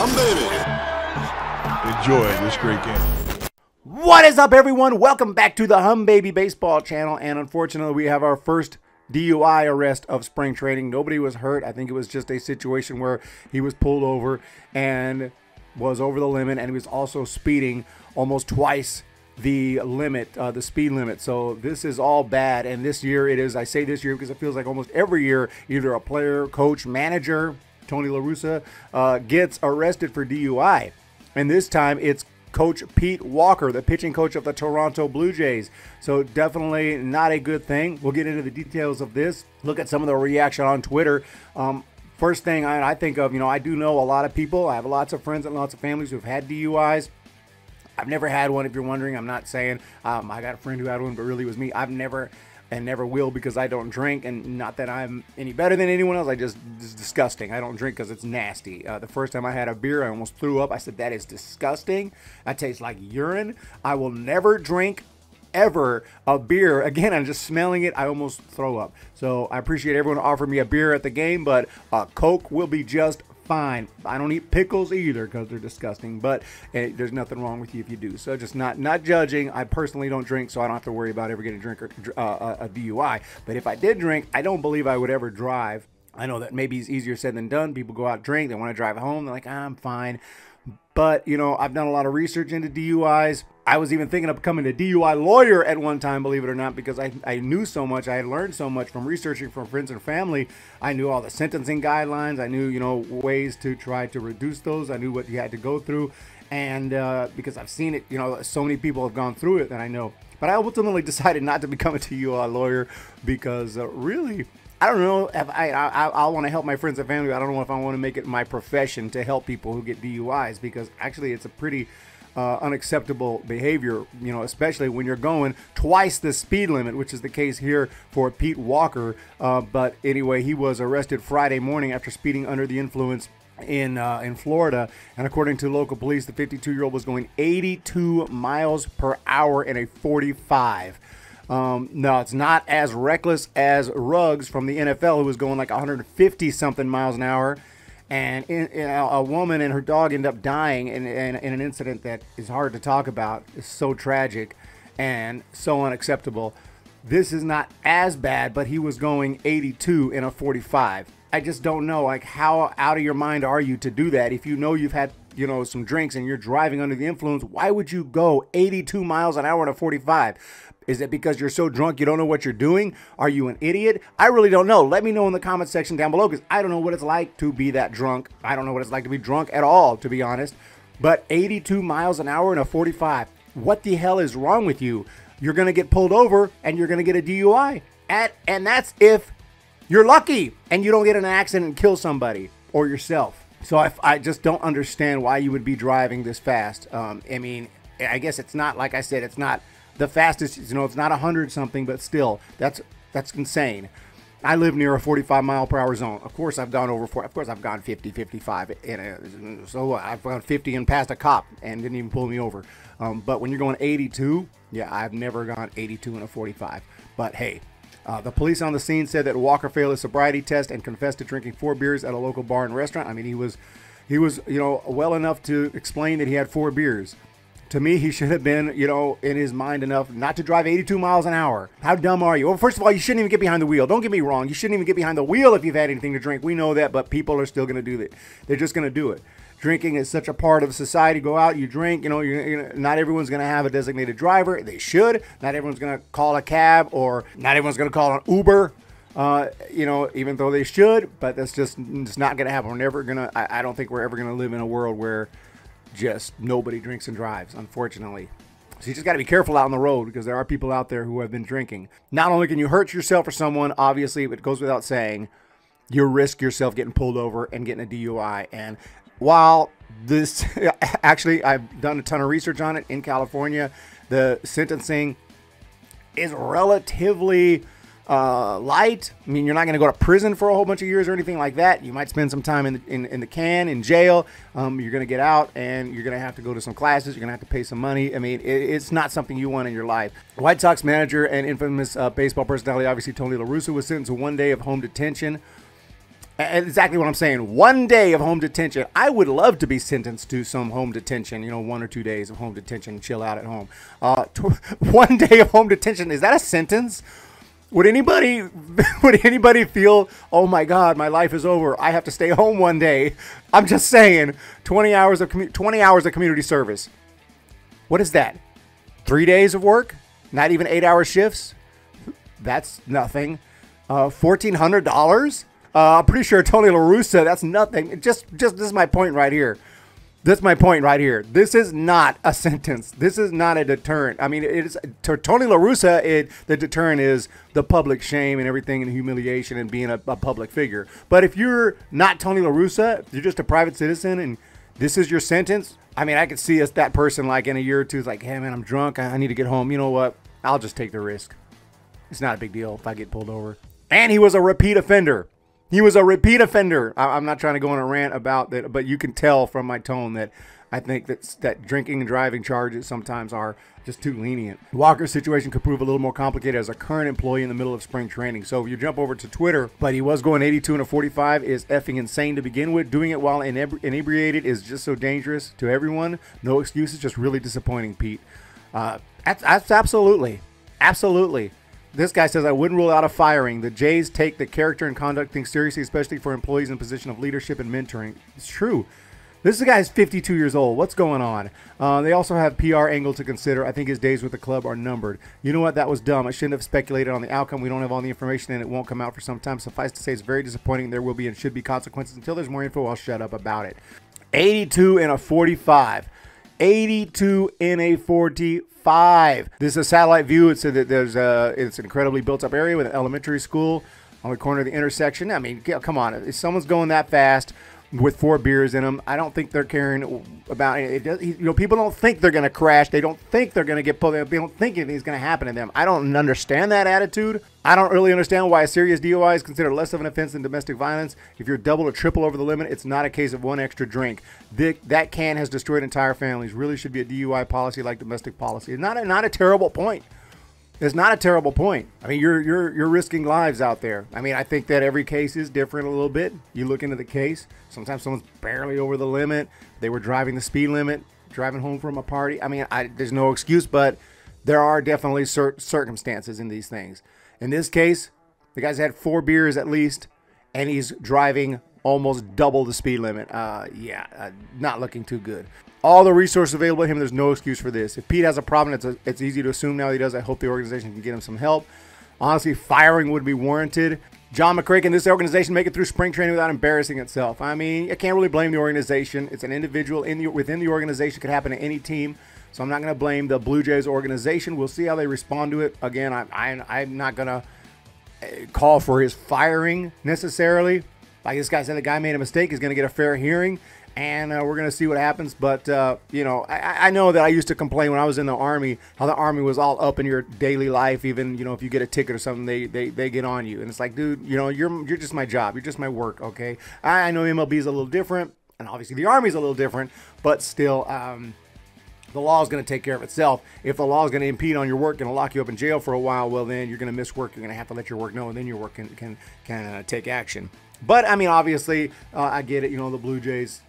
Baby. Enjoy this great game. What is up, everyone? Welcome back to the Humm Baby Baseball channel. And unfortunately, we have our first DUI arrest of spring training. Nobody was hurt. I think it was just a situation where he was pulled over and was over the limit, and he was also speeding almost twice the limit, uh, the speed limit. So this is all bad. And this year it is, I say this year because it feels like almost every year, either a player, coach, manager, Tony La Russa, uh, gets arrested for DUI. And this time it's Coach Pete Walker, the pitching coach of the Toronto Blue Jays. So definitely not a good thing. We'll get into the details of this. Look at some of the reaction on Twitter. Um, first thing I, I think of, you know, I do know a lot of people. I have lots of friends and lots of families who've had DUIs. I've never had one. If you're wondering, I'm not saying um, I got a friend who had one, but really it was me. I've never and never will because I don't drink, and not that I'm any better than anyone else. I just it's disgusting. I don't drink because it's nasty. Uh, the first time I had a beer, I almost threw up. I said that is disgusting. That tastes like urine. I will never drink ever a beer again i'm just smelling it i almost throw up so i appreciate everyone offering me a beer at the game but uh, coke will be just fine. I don't eat pickles either because they're disgusting, but hey, there's nothing wrong with you if you do. So just not not judging. I personally don't drink, so I don't have to worry about ever getting a drink or uh, a DUI. But if I did drink, I don't believe I would ever drive. I know that maybe it's easier said than done. People go out drink, they want to drive home, they're like, ah, I'm fine. But, you know, I've done a lot of research into DUIs. I was even thinking of becoming a DUI lawyer at one time, believe it or not, because I, I knew so much. I had learned so much from researching from friends and family. I knew all the sentencing guidelines. I knew, you know, ways to try to reduce those. I knew what you had to go through. And uh, because I've seen it, you know, so many people have gone through it that I know. But I ultimately decided not to become a DUI lawyer because uh, really, I don't know if I I, I want to help my friends and family. I don't know if I want to make it my profession to help people who get DUIs because actually it's a pretty uh, unacceptable behavior. You know, especially when you're going twice the speed limit, which is the case here for Pete Walker. Uh, but anyway, he was arrested Friday morning after speeding under the influence in uh, in Florida, and according to local police, the 52 year old was going 82 miles per hour in a 45. Um, no, it's not as reckless as Ruggs from the NFL, who was going like 150 something miles an hour. And in, in a woman and her dog end up dying in, in, in an incident that is hard to talk about. It's so tragic and so unacceptable. This is not as bad, but he was going 82 in a 45. I just don't know, like, how out of your mind are you to do that? If you know you've had, you know, some drinks and you're driving under the influence, why would you go 82 miles an hour in a 45? Is it because you're so drunk you don't know what you're doing? Are you an idiot? I really don't know. Let me know in the comment section down below because I don't know what it's like to be that drunk. I don't know what it's like to be drunk at all, to be honest. But 82 miles an hour in a 45. What the hell is wrong with you? You're going to get pulled over and you're going to get a DUI. At, and that's if you're lucky and you don't get an accident and kill somebody or yourself. So I, I just don't understand why you would be driving this fast. Um, I mean, I guess it's not, like I said, it's not the fastest. You know, it's not 100 something, but still, that's that's insane. I live near a 45 mile per hour zone. Of course, I've gone over four. Of course, I've gone 50, 55. In a, so I've gone 50 and passed a cop and didn't even pull me over. Um, but when you're going 82, yeah, I've never gone 82 in a 45. But hey, uh, the police on the scene said that Walker failed a sobriety test and confessed to drinking four beers at a local bar and restaurant. I mean, he was, he was, you know, well enough to explain that he had four beers. To me, he should have been, you know, in his mind enough not to drive 82 miles an hour. How dumb are you? Well, first of all, you shouldn't even get behind the wheel. Don't get me wrong. You shouldn't even get behind the wheel if you've had anything to drink. We know that, but people are still going to do that. They're just going to do it. Drinking is such a part of society. Go out, you drink. You know, you're, not everyone's going to have a designated driver. They should. Not everyone's going to call a cab, or not everyone's going to call an Uber. Uh, you know, even though they should, but that's just it's not going to happen. We're never going to. I don't think we're ever going to live in a world where just nobody drinks and drives, unfortunately. So you just got to be careful out on the road because there are people out there who have been drinking. Not only can you hurt yourself or someone, obviously, it goes without saying, you risk yourself getting pulled over and getting a DUI. And while this, actually, I've done a ton of research on it in California, the sentencing is relatively uh, light. I mean, you're not going to go to prison for a whole bunch of years or anything like that. You might spend some time in the, in, in the can, in jail. Um, you're going to get out and you're going to have to go to some classes. You're going to have to pay some money. I mean, it, it's not something you want in your life. White Sox manager and infamous uh, baseball personality, obviously Tony La Russa, was sentenced to one day of home detention Exactly what I'm saying. One day of home detention. I would love to be sentenced to some home detention. You know, one or two days of home detention, chill out at home. Uh, one day of home detention. Is that a sentence? Would anybody would anybody feel, "Oh my god, my life is over. I have to stay home one day." I'm just saying, 20 hours of 20 hours of community service. What is that? 3 days of work? Not even 8-hour shifts? That's nothing. Uh, $1400? Uh, I'm pretty sure Tony La Russa, that's nothing. Just just this is my point right here. That's my point right here. This is not a sentence. This is not a deterrent. I mean, it is to Tony La Russa. It the deterrent is the public shame and everything and humiliation and being a, a public figure. But if you're not Tony La Russa, you're just a private citizen, and this is your sentence. I mean, I could see us that person like in a year or two is like, hey man, I'm drunk. I, I need to get home. You know what? I'll just take the risk. It's not a big deal if I get pulled over. And he was a repeat offender. He was a repeat offender. I, am not trying to go on a rant about that, but you can tell from my tone that I think that that drinking and driving charges sometimes are just too lenient. Walker's situation could prove a little more complicated as a current employee in the middle of spring training. So if you jump over to Twitter, but he was going 82 and a 45 is effing insane to begin with. Doing it while inebri- inebriated is just so dangerous to everyone. No excuses, just really disappointing, Pete. Uh, that's, that's absolutely, absolutely. This guy says, I wouldn't rule out a firing. The Jays take the character and conduct thing seriously, especially for employees in position of leadership and mentoring. It's true. This guy is 52 years old. What's going on? Uh, they also have PR angle to consider. I think his days with the club are numbered. You know what? That was dumb. I shouldn't have speculated on the outcome. We don't have all the information, and it won't come out for some time. Suffice to say, it's very disappointing. There will be and should be consequences. Until there's more info, I'll shut up about it. 82 and a 45. 82 in a 45. This is a satellite view. It said that there's a, it's an incredibly built up area with an elementary school on the corner of the intersection. I mean, come on. If someone's going that fast, with four beers in them. I don't think they're caring about it. Does, you know, people don't think they're going to crash. They don't think they're going to get pulled. They don't think anything's going to happen to them. I don't understand that attitude. I don't really understand why a serious DUI is considered less of an offense than domestic violence. If you're double or triple over the limit, it's not a case of one extra drink. that can has destroyed entire families. Really should be a DUI policy like domestic policy. Not a, not a terrible point. It's not a terrible point. I mean, you're you're you're risking lives out there. I mean, I think that every case is different a little bit. You look into the case. Sometimes someone's barely over the limit. They were driving the speed limit, driving home from a party. I mean, I, there's no excuse, but there are definitely cert- circumstances in these things. In this case, the guy's had four beers at least, and he's driving almost double the speed limit. Uh, yeah, uh, not looking too good all the resources available to him. There's no excuse for this. If Pete has a problem, it's, a, it's easy to assume now he does. I hope the organization can get him some help. Honestly, firing would be warranted. John McCray, and this organization make it through spring training without embarrassing itself? I mean, I can't really blame the organization. It's an individual in the, within the organization. It could happen to any team. So I'm not going to blame the Blue Jays organization. We'll see how they respond to it. Again, I, I, I'm not going to eh, call for his firing necessarily. Like this guy said, the guy made a mistake. He's going to get a fair hearing and uh, we're gonna see what happens. But uh, you know, I, I, know that I used to complain when I was in the army how the army was all up in your daily life. Even you know, if you get a ticket or something, they they, they get on you, and it's like, dude, you know, you're you're just my job, you're just my work. Okay, I, I know MLB is a little different, and obviously the army is a little different, but still. Um, the law is going to take care of itself. If the law is going to impede on your work and lock you up in jail for a while, well, then you're going to miss work. You're going to have to let your work know, and then your work can can, can uh, take action. But I mean, obviously, uh, I get it. You know, the Blue Jays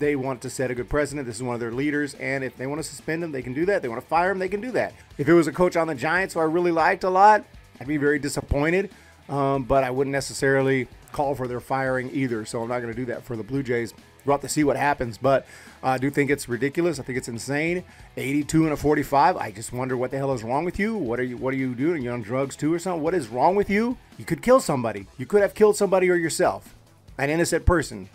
they want to set a good precedent. This is one of their leaders, and if they want to suspend him, they can do that. They want to fire him, they can do that. If it was a coach on the Giants who I really liked a lot, I'd be very disappointed, um, but I wouldn't necessarily call for their firing either. So I'm not going to do that for the Blue Jays. We'll have to see what happens, but I do think it's ridiculous. I think it's insane. 82 and a 45. I just wonder what the hell is wrong with you. What are you What are you doing? You on drugs too or something? What is wrong with you? You could kill somebody. You could have killed somebody or yourself, an innocent person.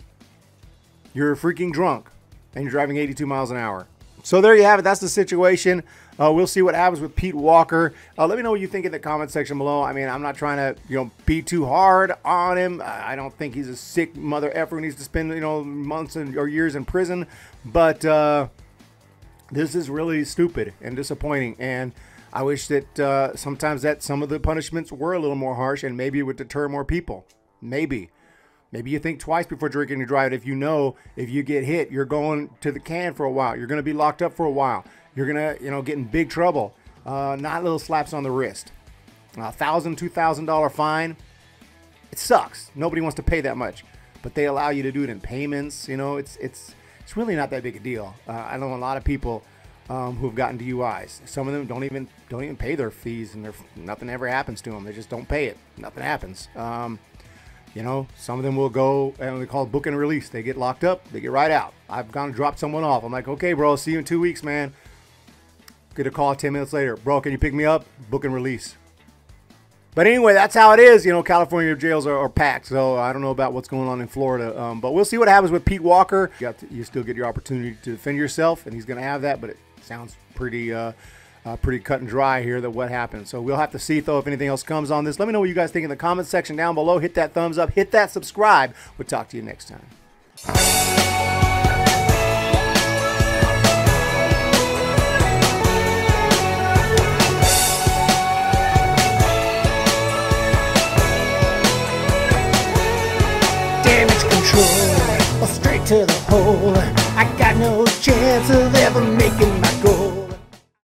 You're freaking drunk and you're driving 82 miles an hour. So there you have it. That's the situation. Uh, we'll see what happens with Pete Walker. Uh, let me know what you think in the comment section below. I mean, I'm not trying to, you know, be too hard on him. I don't think he's a sick mother effer who needs to spend, you know, months and, or years in prison. But uh, this is really stupid and disappointing. And I wish that uh, sometimes that some of the punishments were a little more harsh and maybe it would deter more people. Maybe. Maybe you think twice before drinking and driving. If you know if you get hit, you're going to the can for a while. You're going to be locked up for a while. You're going to, you know, get in big trouble. Uh, not little slaps on the wrist. A thousand, two thousand dollar fine. It sucks. Nobody wants to pay that much. but they allow you to do it in payments. You know, it's it's it's really not that big a deal. Uh, I know a lot of people um, who've gotten DUIs. Some of them don't even don't even pay their fees, and nothing ever happens to them. They just don't pay it. Nothing happens. Um, you know, some of them will go and we call book and release. They get locked up, they get right out. I've gone and dropped someone off. I'm like, okay, bro, see you in two weeks, man. Get a call 10 minutes later. Bro, can you pick me up? Book and release. But anyway, that's how it is. You know, California jails are, are packed. So I don't know about what's going on in Florida. Um, but we'll see what happens with Pete Walker. You, to, you still get your opportunity to defend yourself, and he's going to have that. But it sounds pretty. Uh, uh, pretty cut and dry here that what happened. So we'll have to see though if anything else comes on this. Let me know what you guys think in the comment section down below. Hit that thumbs up, hit that subscribe. We'll talk to you next time.